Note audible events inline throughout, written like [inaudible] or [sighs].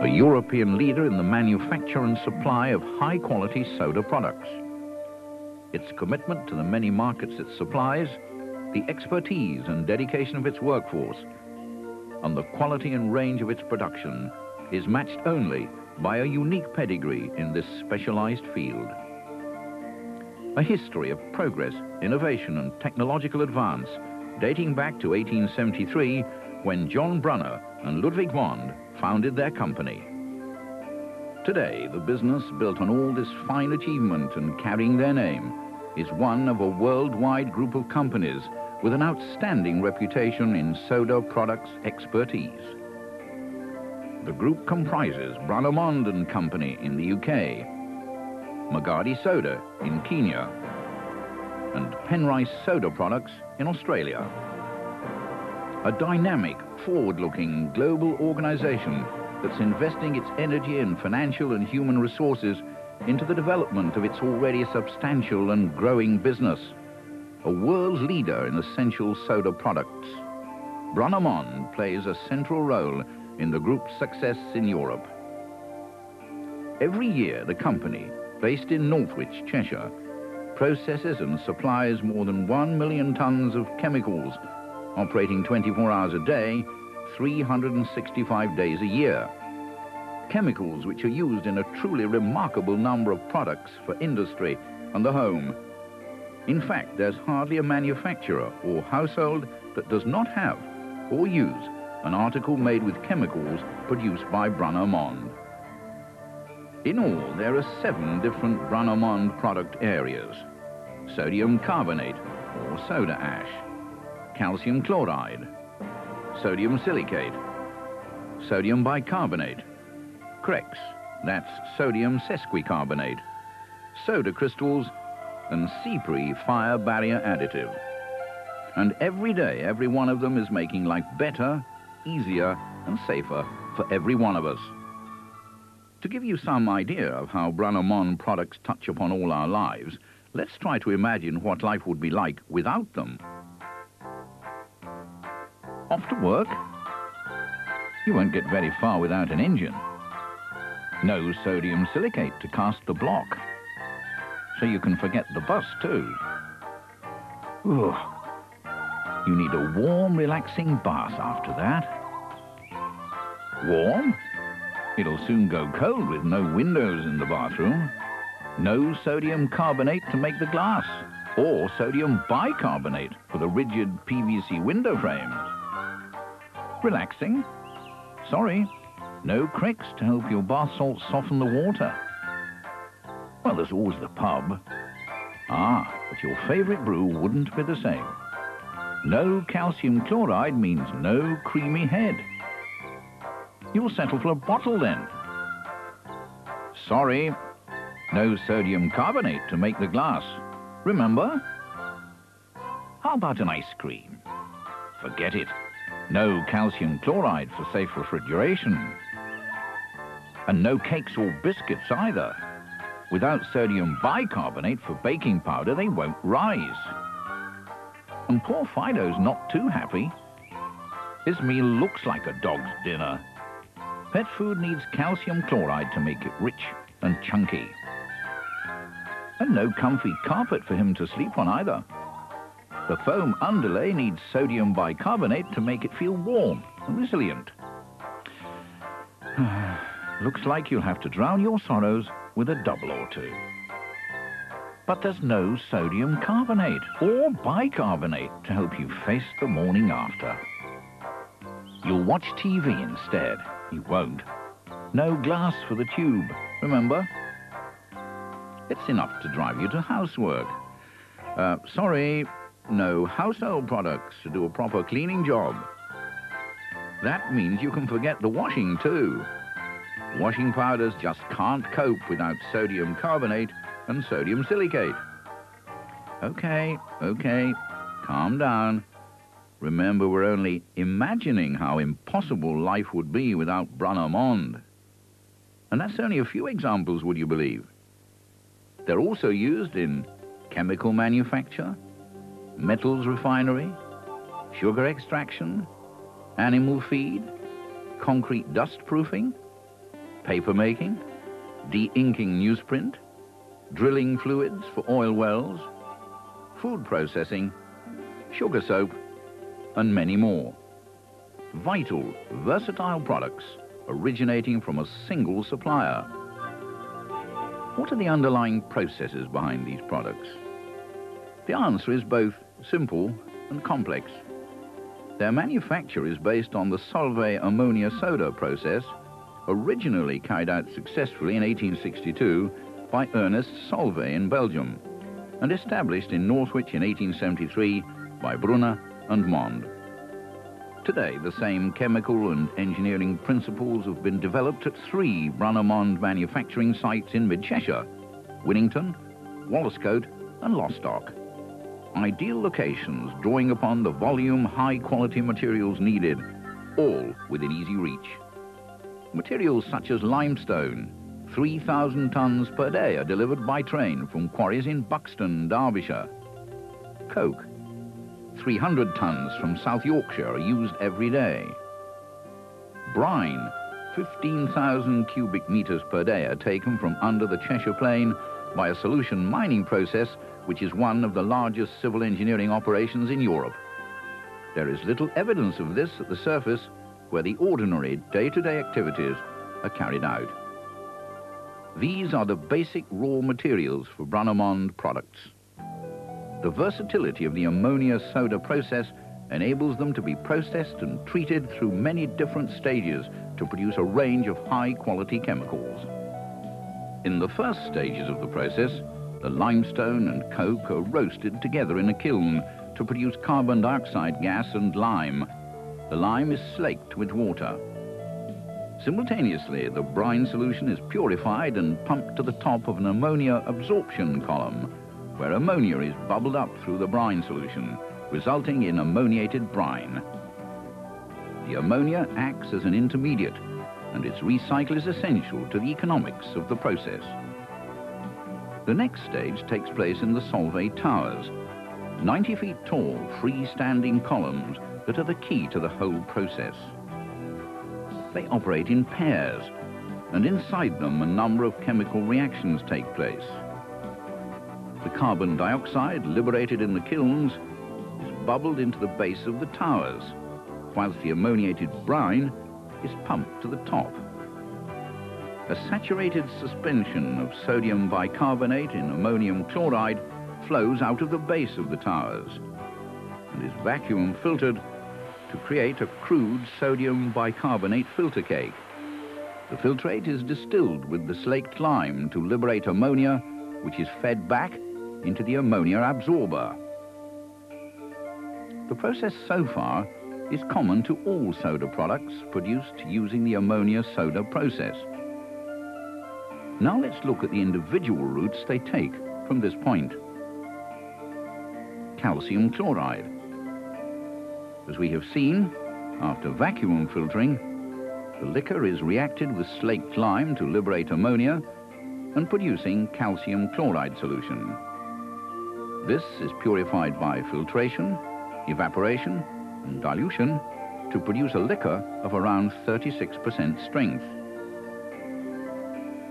a European leader in the manufacture and supply of high-quality soda products. Its commitment to the many markets it supplies, the expertise and dedication of its workforce, and the quality and range of its production is matched only by a unique pedigree in this specialized field. A history of progress, innovation and technological advance dating back to 1873 when John Brunner and Ludwig Mond founded their company. Today, the business built on all this fine achievement and carrying their name is one of a worldwide group of companies with an outstanding reputation in soda products expertise. The group comprises Brunner Mond and Company in the UK, Magadi Soda in Kenya, and Penrice Soda Products in Australia. A dynamic, forward-looking global organization that's investing its energy and financial and human resources into the development of its already substantial and growing business. A world leader in essential soda products. Brunner plays a central role in the group's success in Europe. Every year, the company, based in Northwich, Cheshire, processes and supplies more than 1 million tons of chemicals, operating 24 hours a day, 365 days a year. Chemicals which are used in a truly remarkable number of products for industry and the home. In fact, there's hardly a manufacturer or household that does not have or use an article made with chemicals produced by Brunner Mond. In all, there are seven different Brunner Mond product areas. Sodium carbonate, or soda ash. Calcium chloride. Sodium silicate. Sodium bicarbonate. Crex, that's sodium sesquicarbonate. Soda crystals, and Ceepree fire barrier additive. And every day, every one of them is making life better, easier, and safer for every one of us. To give you some idea of how Brunner products touch upon all our lives, let's try to imagine what life would be like without them. To work? You won't get very far without an engine. No sodium silicate to cast the block. So you can forget the bus too. Ooh. You need a warm, relaxing bath after that. Warm? It'll soon go cold with no windows in the bathroom. No sodium carbonate to make the glass, or sodium bicarbonate for the rigid PVC window frames. Relaxing? Sorry, no Crex to help your bath salts soften the water. Well, there's always the pub. Ah, but your favourite brew wouldn't be the same. No calcium chloride means no creamy head. You'll settle for a bottle then. Sorry, no sodium carbonate to make the glass. Remember? How about an ice cream? Forget it. No calcium chloride for safe refrigeration. And no cakes or biscuits either. Without sodium bicarbonate for baking powder, they won't rise. And poor Fido's not too happy. His meal looks like a dog's dinner. Pet food needs calcium chloride to make it rich and chunky. And no comfy carpet for him to sleep on either. The foam underlay needs sodium bicarbonate to make it feel warm and resilient. [sighs] Looks like you'll have to drown your sorrows with a double or two. But there's no sodium carbonate or bicarbonate to help you face the morning after. You'll watch TV instead. You won't. No glass for the tube, remember? It's enough to drive you to housework. Uh, sorry, no household products to do a proper cleaning job. That means you can forget the washing too. Washing powders just can't cope without sodium carbonate and sodium silicate. Okay, okay, calm down. Remember, we're only imagining how impossible life would be without Brunner Mond. And that's only a few examples, would you believe? They're also used in chemical manufacture, metals refinery, sugar extraction, animal feed, concrete dust proofing, paper making, de-inking newsprint, drilling fluids for oil wells, food processing, sugar soap, and many more. Vital, versatile products originating from a single supplier. What are the underlying processes behind these products? The answer is both simple and complex. Their manufacture is based on the Solvay ammonia soda process, originally carried out successfully in 1862 by Ernest Solvay in Belgium, and established in Northwich in 1873 by Brunner and Mond. Today, the same chemical and engineering principles have been developed at three Brunner-Mond manufacturing sites in mid-Cheshire, Winnington, Wallerscote and Lostock. Ideal locations drawing upon the volume, high-quality materials needed, all within easy reach. Materials such as limestone, 3,000 tonnes per day are delivered by train from quarries in Buxton, Derbyshire. Coke, 300 tonnes from South Yorkshire are used every day. Brine, 15,000 cubic metres per day are taken from under the Cheshire Plain by a solution mining process which is one of the largest civil engineering operations in Europe. There is little evidence of this at the surface where the ordinary day-to-day -day activities are carried out. These are the basic raw materials for Brunner-Mond products. The versatility of the ammonia soda process enables them to be processed and treated through many different stages to produce a range of high-quality chemicals. In the first stages of the process, the limestone and coke are roasted together in a kiln to produce carbon dioxide gas and lime. The lime is slaked with water. Simultaneously, the brine solution is purified and pumped to the top of an ammonia absorption column, where ammonia is bubbled up through the brine solution, resulting in ammoniated brine. The ammonia acts as an intermediate, and its recycle is essential to the economics of the process. The next stage takes place in the Solvay Towers, 90 feet tall, freestanding columns that are the key to the whole process. They operate in pairs, and inside them a number of chemical reactions take place. The carbon dioxide liberated in the kilns is bubbled into the base of the towers, whilst the ammoniated brine is pumped to the top. A saturated suspension of sodium bicarbonate in ammonium chloride flows out of the base of the towers and is vacuum filtered to create a crude sodium bicarbonate filter cake. The filtrate is distilled with the slaked lime to liberate ammonia, which is fed back into the ammonia absorber. The process so far is common to all soda products produced using the ammonia soda process. Now let's look at the individual routes they take from this point. Calcium chloride. As we have seen, after vacuum filtering, the liquor is reacted with slaked lime to liberate ammonia and producing calcium chloride solution. This is purified by filtration, evaporation, dilution to produce a liquor of around 36% strength.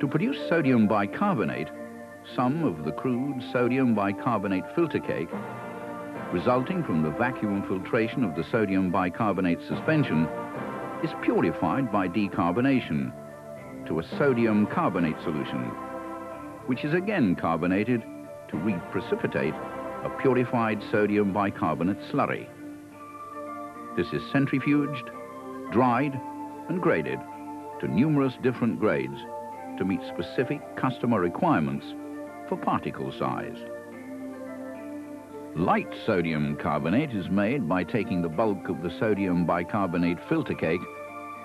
To produce sodium bicarbonate, some of the crude sodium bicarbonate filter cake, resulting from the vacuum filtration of the sodium bicarbonate suspension, is purified by decarbonation to a sodium carbonate solution, which is again carbonated to reprecipitate a purified sodium bicarbonate slurry. This is centrifuged, dried, and graded to numerous different grades to meet specific customer requirements for particle size. Light sodium carbonate is made by taking the bulk of the sodium bicarbonate filter cake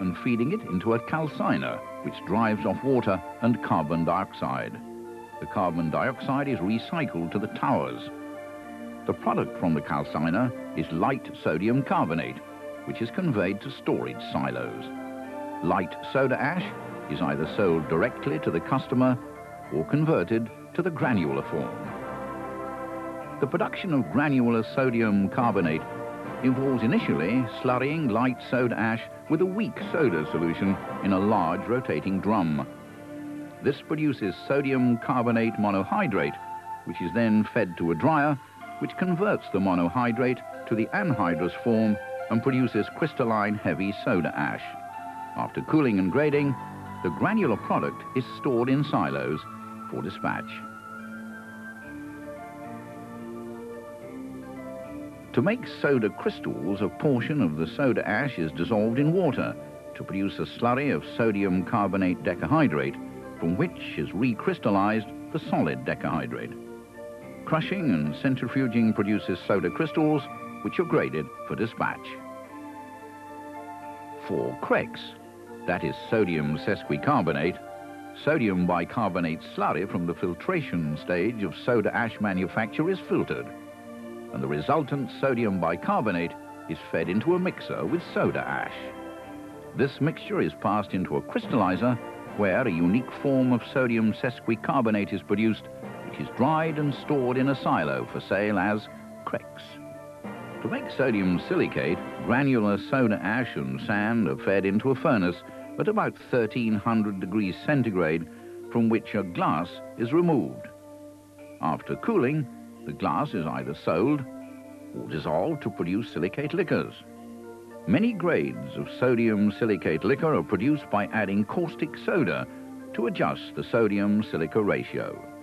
and feeding it into a calciner, which drives off water and carbon dioxide the carbon dioxide is recycled to the towers. The product from the calciner is light sodium carbonate, which is conveyed to storage silos. Light soda ash is either sold directly to the customer or converted to the granular form. The production of granular sodium carbonate involves initially slurrying light soda ash with a weak soda solution in a large rotating drum. This produces sodium carbonate monohydrate, which is then fed to a dryer, which converts the monohydrate to the anhydrous form and produces crystalline heavy soda ash. After cooling and grading, the granular product is stored in silos for dispatch. To make soda crystals, a portion of the soda ash is dissolved in water to produce a slurry of sodium carbonate decahydrate, from which is recrystallized the solid decahydrate. Crushing and centrifuging produces soda crystals, which are graded for dispatch. For CREX, that is sodium sesquicarbonate, sodium bicarbonate slurry from the filtration stage of soda ash manufacture is filtered and the resultant sodium bicarbonate is fed into a mixer with soda ash. This mixture is passed into a crystallizer where a unique form of sodium sesquicarbonate is produced, which is dried and stored in a silo for sale as CREX. To make sodium silicate, granular soda ash and sand are fed into a furnace at about 1300 degrees centigrade from which a glass is removed. After cooling, the glass is either sold or dissolved to produce silicate liquors. Many grades of sodium silicate liquor are produced by adding caustic soda to adjust the sodium silica ratio.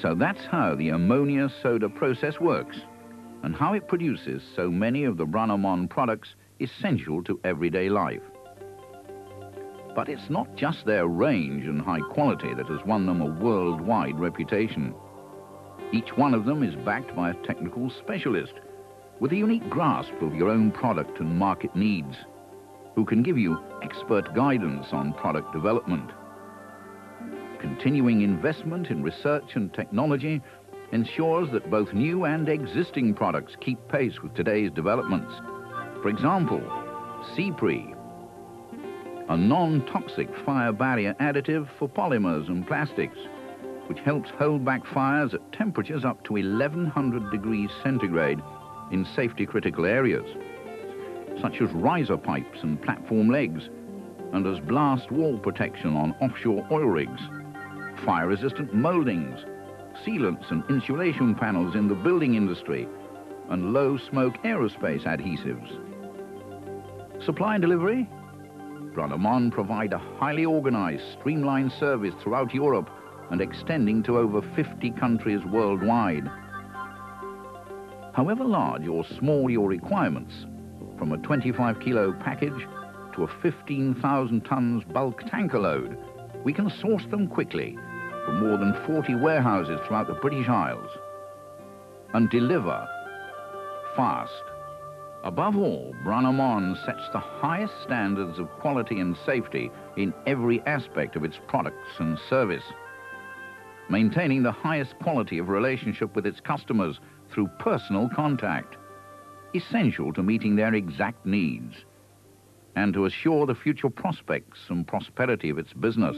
So that's how the ammonia soda process works and how it produces so many of the Brunner-Mond products essential to everyday life. But it's not just their range and high quality that has won them a worldwide reputation. Each one of them is backed by a technical specialist with a unique grasp of your own product and market needs, who can give you expert guidance on product development. Continuing investment in research and technology ensures that both new and existing products keep pace with today's developments. For example, Ceepree, a non-toxic fire barrier additive for polymers and plastics, which helps hold back fires at temperatures up to 1100 degrees centigrade in safety critical areas, such as riser pipes and platform legs, and as blast wall protection on offshore oil rigs, fire-resistant moldings, sealants and insulation panels in the building industry, and low-smoke aerospace adhesives. Supply and delivery? Brunner-Mond provide a highly organized, streamlined service throughout Europe and extending to over 50 countries worldwide. However large or small your requirements, from a 25 kilo package to a 15,000 tons bulk tanker load, we can source them quickly from more than 40 warehouses throughout the British Isles and deliver fast. Above all, Brunner-Mond sets the highest standards of quality and safety in every aspect of its products and service maintaining the highest quality of relationship with its customers through personal contact, essential to meeting their exact needs, and to assure the future prospects and prosperity of its business.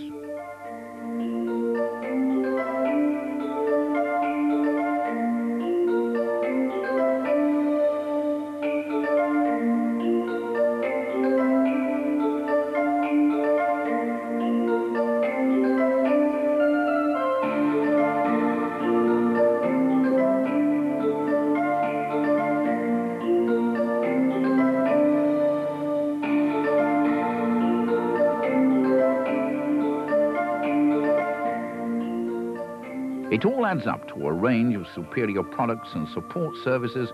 It all adds up to a range of superior products and support services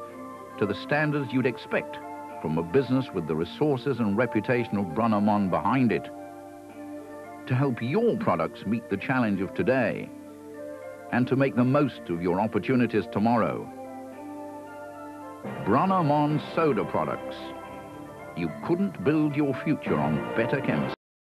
to the standards you'd expect from a business with the resources and reputation of Brunner-Mond behind it. To help your products meet the challenge of today and to make the most of your opportunities tomorrow. Brunner-Mond soda products. You couldn't build your future on better chemistry.